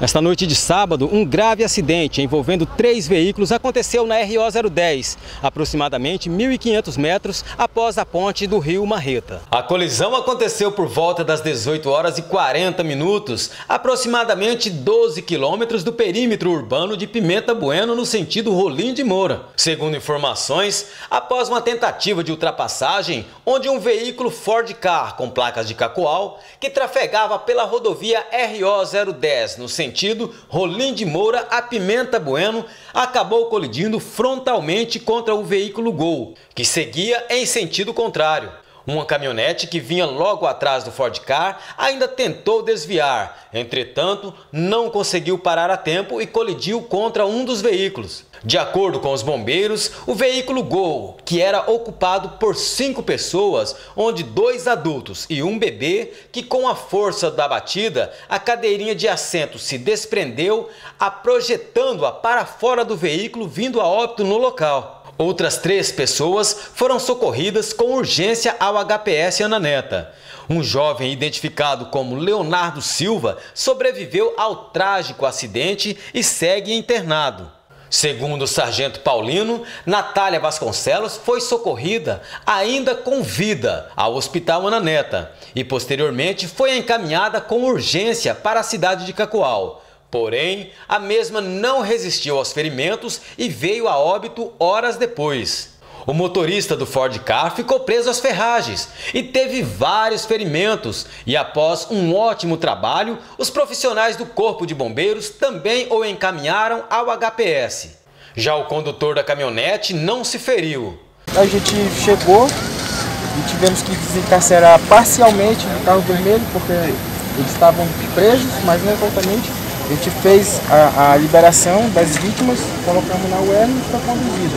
Nesta noite de sábado, um grave acidente envolvendo três veículos aconteceu na RO 010, aproximadamente 1.500 metros após a ponte do rio Marreta. A colisão aconteceu por volta das 18 horas e 40 minutos, aproximadamente 12 quilômetros do perímetro urbano de Pimenta Bueno, no sentido Rolim de Moura. Segundo informações, após uma tentativa de ultrapassagem, onde um veículo Ford Car com placas de Cacoal, que trafegava pela rodovia RO 010 no sentido sentido Rolim de Moura a Pimenta Bueno acabou colidindo frontalmente contra o veículo Gol, que seguia em sentido contrário. Uma caminhonete que vinha logo atrás do Ford Car ainda tentou desviar, entretanto, não conseguiu parar a tempo e colidiu contra um dos veículos. De acordo com os bombeiros, o veículo Gol, que era ocupado por cinco pessoas, onde dois adultos e um bebê, que com a força da batida, a cadeirinha de assento se desprendeu, a projetando-a para fora do veículo, vindo a óbito no local. Outras três pessoas foram socorridas com urgência ao HPS Ana Neta. Um jovem identificado como Leonardo Silva sobreviveu ao trágico acidente e segue internado. Segundo o sargento Paulino, Natália Vasconcelos foi socorrida ainda com vida ao Hospital Ana Neta e posteriormente foi encaminhada com urgência para a cidade de Cacoal. Porém, a mesma não resistiu aos ferimentos e veio a óbito horas depois. O motorista do Ford Car ficou preso às ferragens e teve vários ferimentos. E após um ótimo trabalho, os profissionais do Corpo de Bombeiros também o encaminharam ao HPS. Já o condutor da caminhonete não se feriu. A gente chegou e tivemos que desencarcerar parcialmente o carro vermelho porque eles estavam presos, mas não totalmente a gente fez a, a liberação das vítimas, colocamos na UR e está conduzida.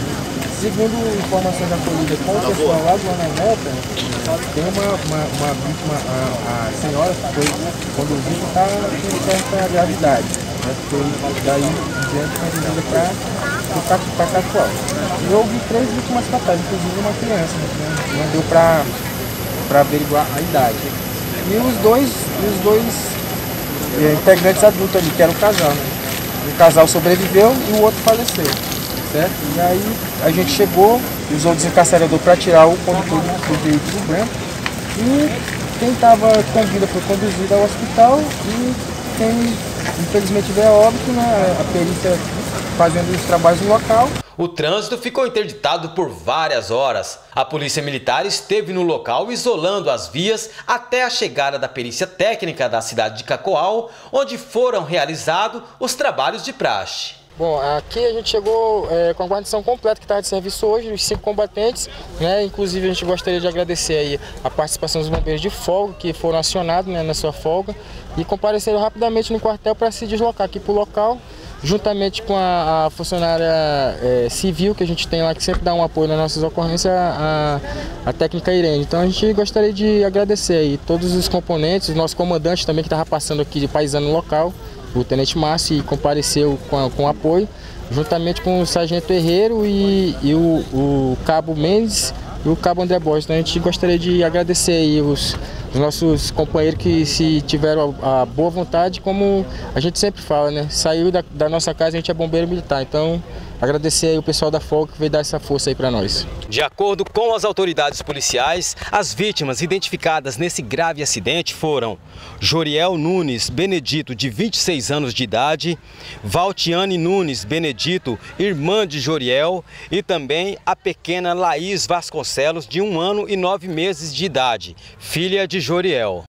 Segundo informações acolhidas com o pessoal lá do Ananeta, tem uma, uma, uma vítima, a, a, senhora que foi conduzida está com certa gravidade. Né? Foi daí em conduzida para Catual. E houve três vítimas fatais, inclusive uma criança, né? não deu para averiguar a idade. E os dois, os dois integrantes adultos ali, que era um casal. Né? Um casal sobreviveu e o outro faleceu. Certo? E aí a gente chegou, usou o desencarcerador para tirar o condutor do veículo branco. E quem estava com vida foi conduzido ao hospital e quem infelizmente veio a óbito, né, a perícia fazendo os trabalhos no local. O trânsito ficou interditado por várias horas. A polícia militar esteve no local isolando as vias até a chegada da perícia técnica da cidade de Cacoal, onde foram realizados os trabalhos de praxe. Bom, aqui a gente chegou é, com a guarnição completa que está de serviço hoje, os cinco combatentes, né? Inclusive a gente gostaria de agradecer aí a participação dos bombeiros de folga que foram acionados né, na sua folga e compareceram rapidamente no quartel para se deslocar aqui para o local juntamente com a, a funcionária é, civil que a gente tem lá, que sempre dá um apoio nas nossas ocorrências, a, a técnica Irene. Então a gente gostaria de agradecer aí todos os componentes, o nosso comandante também que estava passando aqui de paisano local, o Tenente Márcio, e compareceu com, com apoio, juntamente com o Sargento Herreiro e, e o, o Cabo Mendes e o Cabo André Borges. Então a gente gostaria de agradecer aí os os nossos companheiros que se tiveram a, a, boa vontade, como a gente sempre fala, né? Saiu da, da nossa casa, a gente é bombeiro militar, então agradecer aí o pessoal da FOC que veio dar essa força aí para nós. De acordo com as autoridades policiais, as vítimas identificadas nesse grave acidente foram Joriel Nunes Benedito, de 26 anos de idade, Valtiane Nunes Benedito, irmã de Joriel, e também a pequena Laís Vasconcelos, de um ano e nove meses de idade, filha Joriel.